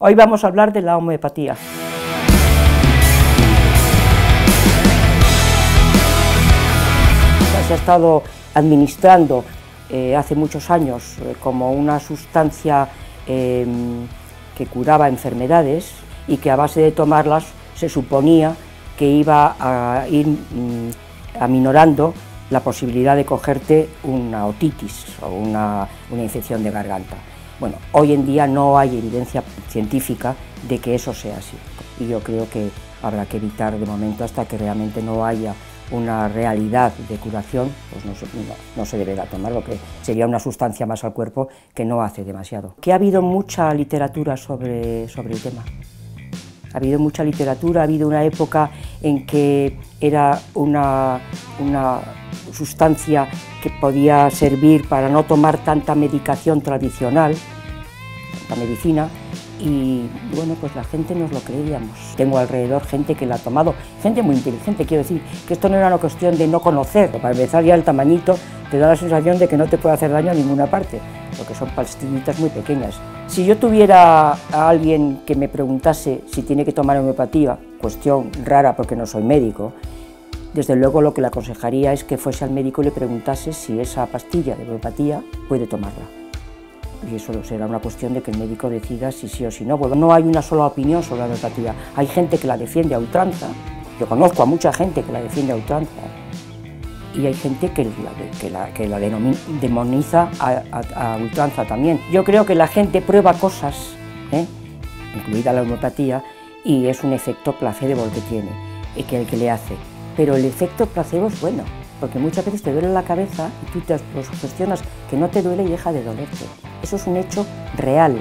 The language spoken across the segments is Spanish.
Hoy vamos a hablar de la homeopatía. Se ha estado administrando eh, hace muchos años eh, como una sustancia em, que curaba enfermedades y que a base de tomarlas se suponía que iba a ir mm, aminorando la posibilidad de cogerte una otitis o una infección de garganta. Bueno, hoy en día no hay evidencia científica de que eso sea así y yo creo que habrá que evitar de momento hasta que realmente no haya una realidad de curación, pues no se, no, se deberá tomar, lo que sería una sustancia más al cuerpo que no hace demasiado. Que ha habido mucha literatura sobre, sobre el tema. Ha habido mucha literatura, ha habido una época en que era una, una sustancia que podía servir para no tomar tanta medicación tradicional, la medicina, y bueno, pues la gente nos lo creíamos. Tengo alrededor gente que la ha tomado, gente muy inteligente, quiero decir, que esto no era una cuestión de no conocer, para empezar ya el tamañito te da la sensación de que no te puede hacer daño a ninguna parte, porque son pastillitas muy pequeñas. Si yo tuviera a alguien que me preguntase si tiene que tomar homeopatía, cuestión rara porque no soy médico, desde luego lo que le aconsejaría es que fuese al médico y le preguntase si esa pastilla de homeopatía puede tomarla y eso será una cuestión de que el médico decida si sí o si no. no hay una sola opinión sobre la homeopatía. Hay gente que la defiende a ultranza, yo conozco a mucha gente que la defiende a ultranza, y hay gente que la, demoniza a, ultranza también. Yo creo que la gente prueba cosas, ¿eh? incluida la homeopatía, y es un efecto placebo el que tiene, que el que le hace. Pero el efecto placebo es bueno, porque muchas veces te duele la cabeza y tú te lo sugestionas que no te duele y deja de dolerte. Eso es un hecho real.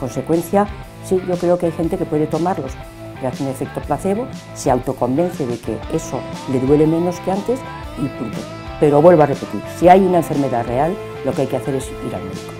Consecuencia, sí, yo creo que hay gente que puede tomarlos, le hace un efecto placebo, se autoconvence de que eso le duele menos que antes y. Pero vuelvo a repetir, si hay una enfermedad real, lo que hay que hacer es ir al médico.